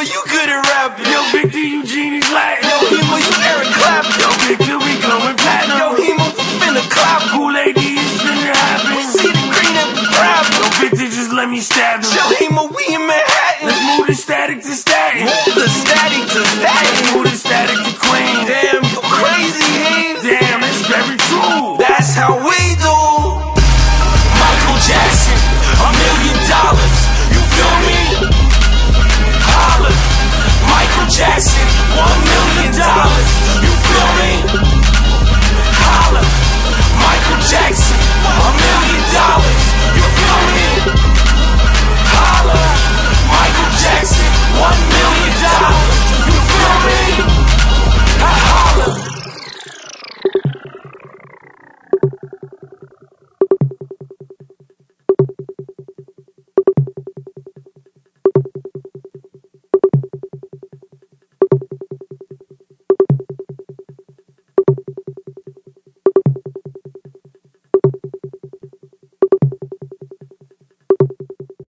Kimbo, you good at rapping. Yo, Big D, you genius like. Yo, Hemo, you Eric Clapton. Yo, Big D, we going platinum. Yo, Hemo, you finna clap. Kool A.D., you finna happen. See the green and the Yo, Big D, just let me stab him. Yo,